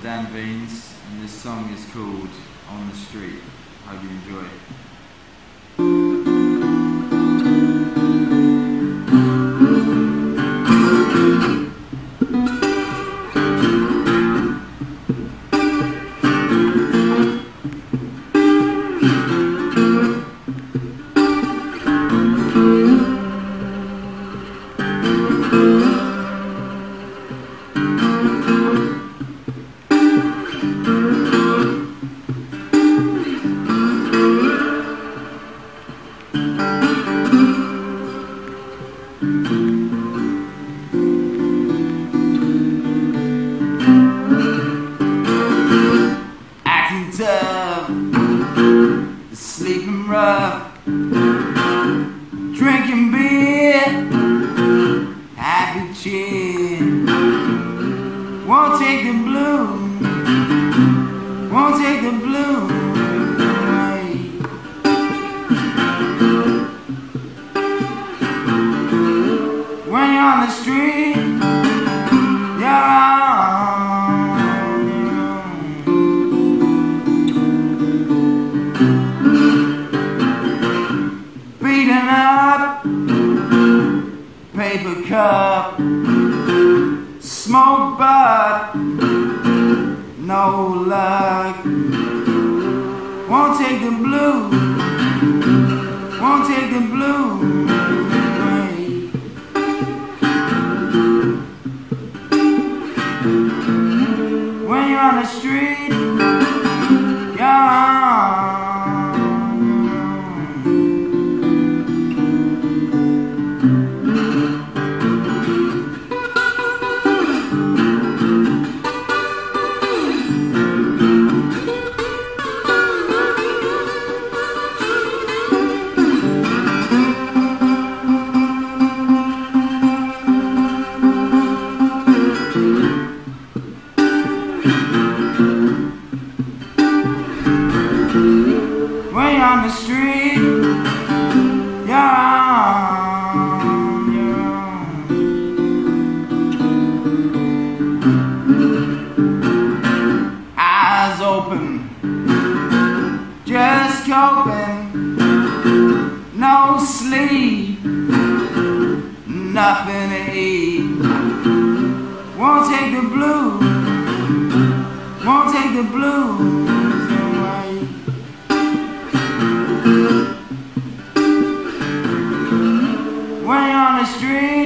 Dan Venes, and this song is called On the Street. Hope you enjoy. acting sleeping rough, drinking beer, happy cheer. Won't take the blue, won't take the blue. When you're on the street, on beaten up, paper cup, smoke but no luck. Won't take the blue, won't take the blue. When you're on the street, You're on the street, your own. Eyes open, just coping, no sleep, nothing to eat. Won't take the the blues. Way on the street.